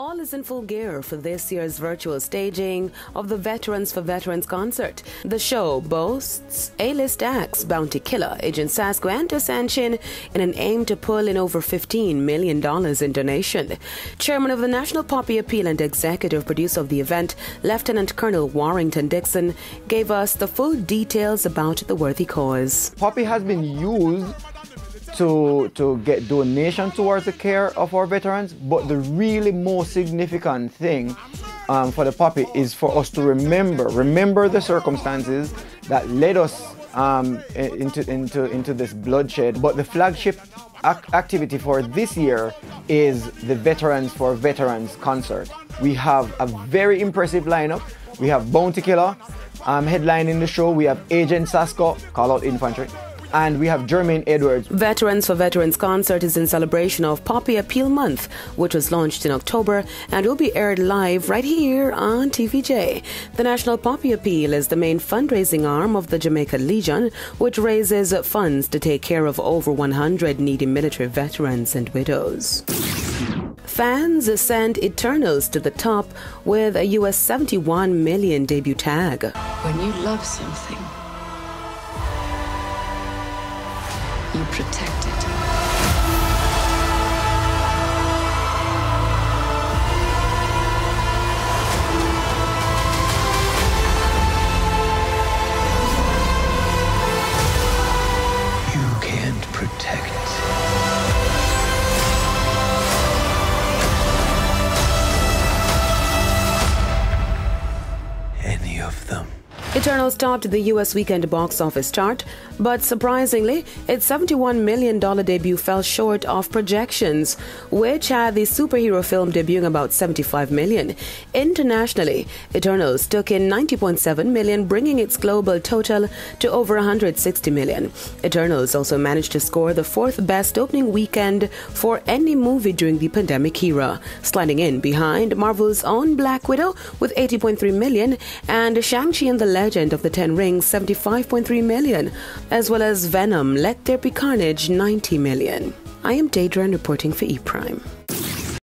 All is in full gear for this year's virtual staging of the Veterans for Veterans concert. The show boasts A-list acts Bounty Killer, Agent Sasco, and Ascension in an aim to pull in over $15 million in donation. Chairman of the National Poppy Appeal and executive producer of the event, Lieutenant Colonel Warrington Dixon, gave us the full details about the worthy cause. Poppy has been used to, to get donation towards the care of our veterans. But the really most significant thing um, for the poppy is for us to remember, remember the circumstances that led us um, into, into, into this bloodshed. But the flagship ac- activity for this year is the Veterans for Veterans concert. We have a very impressive lineup. We have Bounty Killer um, headlining the show. We have Agent Sasco, Call Out Infantry and we have Jermaine Edwards. Veterans for Veterans concert is in celebration of Poppy Appeal Month, which was launched in October and will be aired live right here on TVJ. The National Poppy Appeal is the main fundraising arm of the Jamaica Legion, which raises funds to take care of over 100 needy military veterans and widows. Fans send Eternals to the top with a US 71 million debut tag. When you love something, you protect it. Eternals topped the US weekend box office chart, but surprisingly, its $71 million debut fell short of projections, which had the superhero film debuting about 75 million. Internationally, Eternals took in 90.7 million, bringing its global total to over $160 million. Eternals also managed to score the fourth best opening weekend for any movie during the pandemic era, sliding in behind Marvel's own Black Widow with 80.3 million and Shang-Chi and the Legend of the Ten Rings 75.3 million, as well as Venom Let There Be Carnage 90 million. I am Daedra and reporting for E Prime.